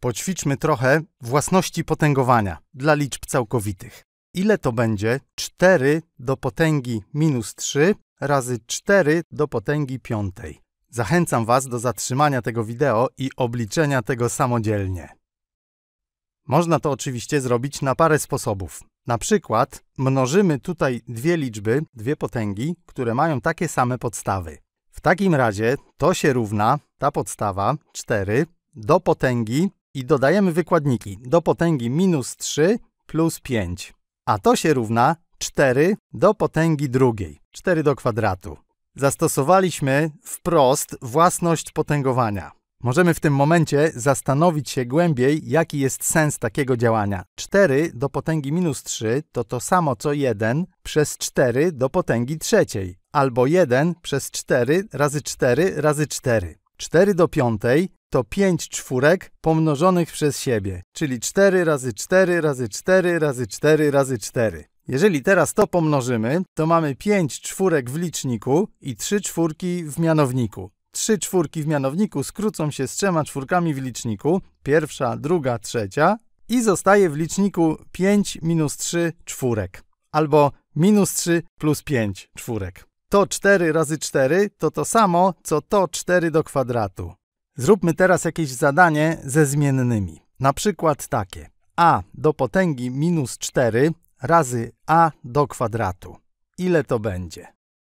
Poćwiczmy trochę własności potęgowania dla liczb całkowitych. Ile to będzie 4 do potęgi minus 3 razy 4 do potęgi piątej? Zachęcam Was do zatrzymania tego wideo i obliczenia tego samodzielnie. Można to oczywiście zrobić na parę sposobów. Na przykład mnożymy tutaj dwie liczby, dwie potęgi, które mają takie same podstawy. W takim razie to się równa, ta podstawa, 4, do potęgi i dodajemy wykładniki, do potęgi minus 3 plus 5. A to się równa 4 do potęgi drugiej, 4 do kwadratu. Zastosowaliśmy wprost własność potęgowania. Możemy w tym momencie zastanowić się głębiej, jaki jest sens takiego działania. 4 do potęgi minus 3 to to samo co 1 przez 4 do potęgi trzeciej, albo 1 przez 4 razy 4 razy 4. 4 do piątej to 5 czwórek pomnożonych przez siebie, czyli 4 razy 4 razy 4 razy 4 razy 4. Jeżeli teraz to pomnożymy, to mamy 5 czwórek w liczniku i 3 czwórki w mianowniku. Trzy czwórki w mianowniku skrócą się z trzema czwórkami w liczniku, pierwsza, druga, trzecia i zostaje w liczniku 5 minus 3 czwórek, albo minus 3 plus 5 czwórek. To 4 razy 4 to to samo, co to 4 do kwadratu. Zróbmy teraz jakieś zadanie ze zmiennymi. Na przykład takie. a do potęgi minus 4 razy a do kwadratu. Ile to będzie?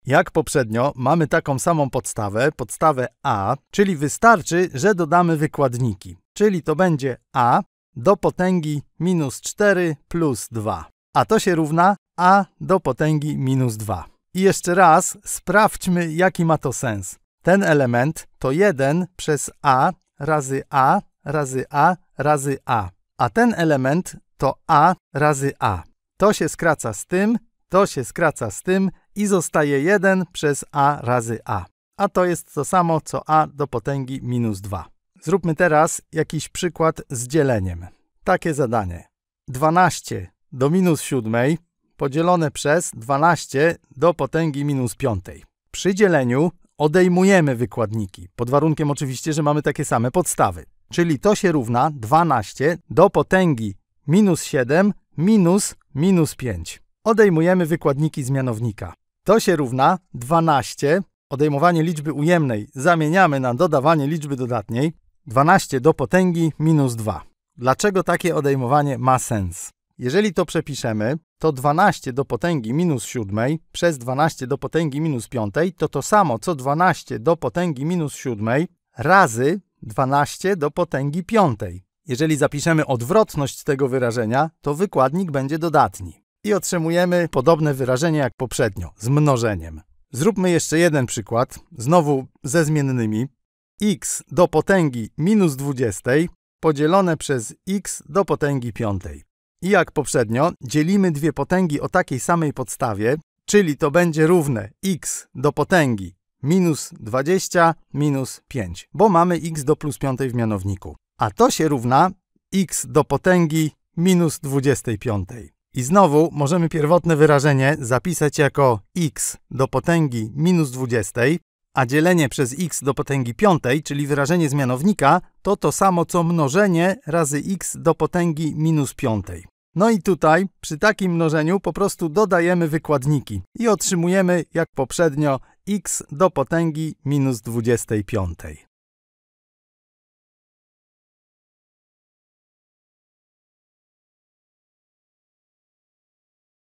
Jak poprzednio, mamy taką samą podstawę, podstawę a, czyli wystarczy, że dodamy wykładniki. Czyli to będzie a do potęgi minus 4 plus 2. A to się równa a do potęgi minus 2. I jeszcze raz sprawdźmy, jaki ma to sens. Ten element to 1 przez a razy a razy a razy a. A ten element to a razy a. To się skraca z tym, to się skraca z tym i zostaje 1 przez a razy a. A to jest to samo, co a do potęgi minus 2. Zróbmy teraz jakiś przykład z dzieleniem. Takie zadanie. 12 do minus 7 podzielone przez 12 do potęgi minus 5. Przy dzieleniu odejmujemy wykładniki, pod warunkiem oczywiście, że mamy takie same podstawy. Czyli to się równa 12 do potęgi minus 7 minus minus 5. Odejmujemy wykładniki z mianownika. To się równa 12, odejmowanie liczby ujemnej zamieniamy na dodawanie liczby dodatniej, 12 do potęgi minus 2. Dlaczego takie odejmowanie ma sens? Jeżeli to przepiszemy, to 12 do potęgi minus 7 przez 12 do potęgi minus 5 to to samo co 12 do potęgi minus 7 razy 12 do potęgi 5. Jeżeli zapiszemy odwrotność tego wyrażenia, to wykładnik będzie dodatni. I otrzymujemy podobne wyrażenie jak poprzednio, z mnożeniem. Zróbmy jeszcze jeden przykład, znowu ze zmiennymi. x do potęgi minus 20 podzielone przez x do potęgi 5. I jak poprzednio, dzielimy dwie potęgi o takiej samej podstawie, czyli to będzie równe x do potęgi minus 20 minus 5, bo mamy x do plus 5 w mianowniku. A to się równa x do potęgi minus 25. I znowu możemy pierwotne wyrażenie zapisać jako x do potęgi minus 20, a dzielenie przez x do potęgi 5, czyli wyrażenie z mianownika, to to samo co mnożenie razy x do potęgi minus 5. No i tutaj przy takim mnożeniu po prostu dodajemy wykładniki i otrzymujemy jak poprzednio x do potęgi minus 25.